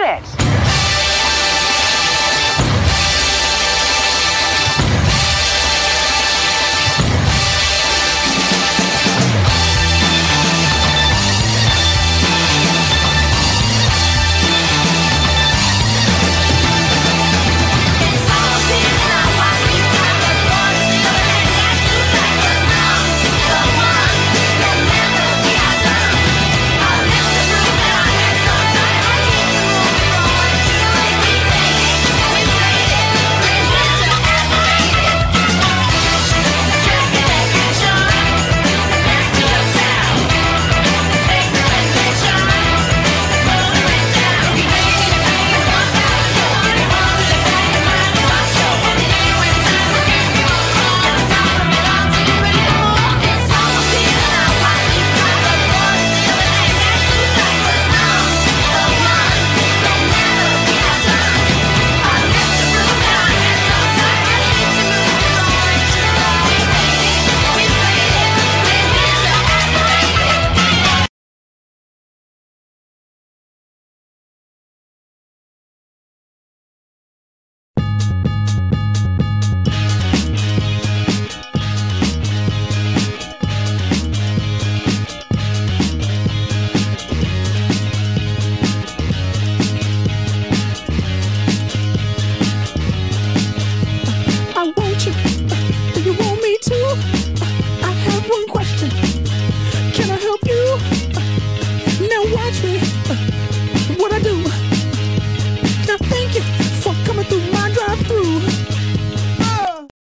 get it.